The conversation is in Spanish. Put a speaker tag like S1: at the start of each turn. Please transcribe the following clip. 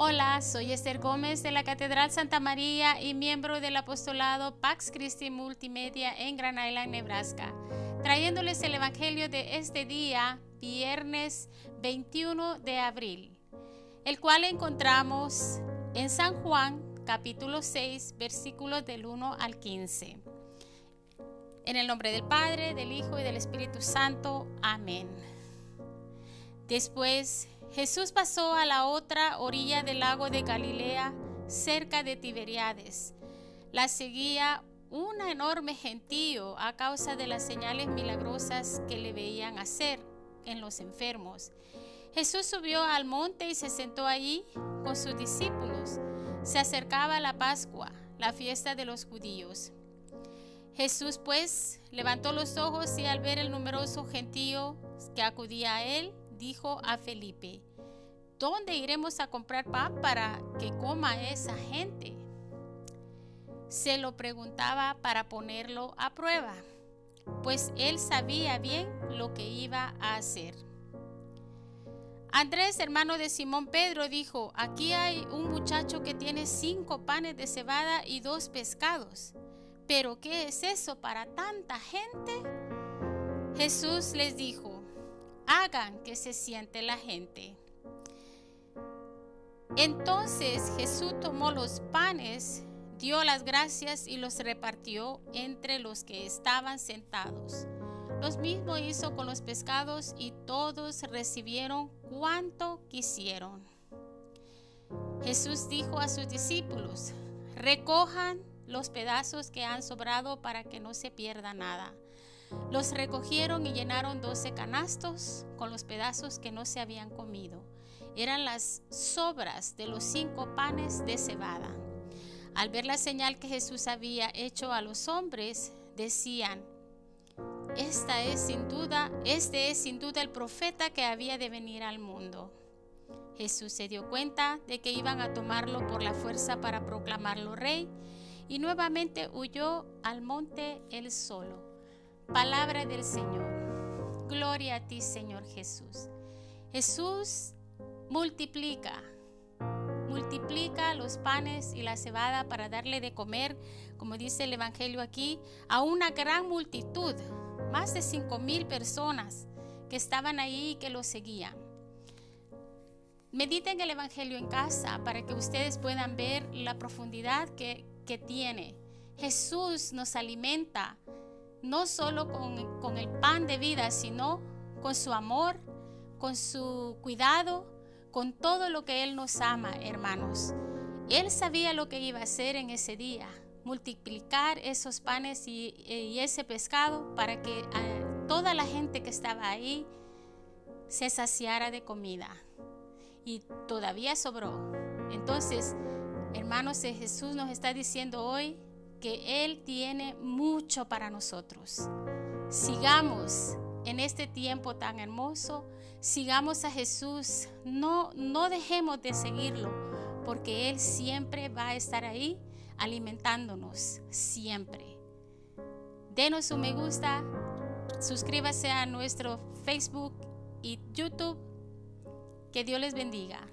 S1: Hola, soy Esther Gómez de la Catedral Santa María y miembro del apostolado Pax Christi Multimedia en Grand Island, Nebraska, trayéndoles el Evangelio de este día, viernes 21 de abril, el cual encontramos en San Juan capítulo 6, versículos del 1 al 15. En el nombre del Padre, del Hijo y del Espíritu Santo. Amén. Después Jesús pasó a la otra orilla del lago de Galilea, cerca de Tiberiades. La seguía un enorme gentío a causa de las señales milagrosas que le veían hacer en los enfermos. Jesús subió al monte y se sentó allí con sus discípulos. Se acercaba la Pascua, la fiesta de los judíos. Jesús pues levantó los ojos y al ver el numeroso gentío que acudía a él, dijo a Felipe, ¿dónde iremos a comprar pan para que coma esa gente? Se lo preguntaba para ponerlo a prueba, pues él sabía bien lo que iba a hacer. Andrés, hermano de Simón Pedro, dijo, aquí hay un muchacho que tiene cinco panes de cebada y dos pescados. Pero ¿qué es eso para tanta gente? Jesús les dijo, hagan que se siente la gente. Entonces Jesús tomó los panes, dio las gracias y los repartió entre los que estaban sentados. Los mismo hizo con los pescados y todos recibieron cuanto quisieron. Jesús dijo a sus discípulos, recojan los pedazos que han sobrado para que no se pierda nada. Los recogieron y llenaron doce canastos con los pedazos que no se habían comido. Eran las sobras de los cinco panes de cebada. Al ver la señal que Jesús había hecho a los hombres, decían, esta es sin duda, este es sin duda el profeta que había de venir al mundo. Jesús se dio cuenta de que iban a tomarlo por la fuerza para proclamarlo rey y nuevamente huyó al monte él solo. Palabra del Señor. Gloria a ti, Señor Jesús. Jesús multiplica, multiplica los panes y la cebada para darle de comer, como dice el Evangelio aquí, a una gran multitud, más de cinco mil personas que estaban ahí y que lo seguían. Mediten el Evangelio en casa para que ustedes puedan ver la profundidad que, que tiene. Jesús nos alimenta no solo con, con el pan de vida, sino con su amor, con su cuidado, con todo lo que Él nos ama, hermanos. Él sabía lo que iba a hacer en ese día, multiplicar esos panes y, y ese pescado para que a toda la gente que estaba ahí se saciara de comida. Y todavía sobró. Entonces, Hermanos, Jesús nos está diciendo hoy que Él tiene mucho para nosotros. Sigamos en este tiempo tan hermoso, sigamos a Jesús, no, no dejemos de seguirlo, porque Él siempre va a estar ahí alimentándonos, siempre. Denos un me gusta, suscríbase a nuestro Facebook y YouTube. Que Dios les bendiga.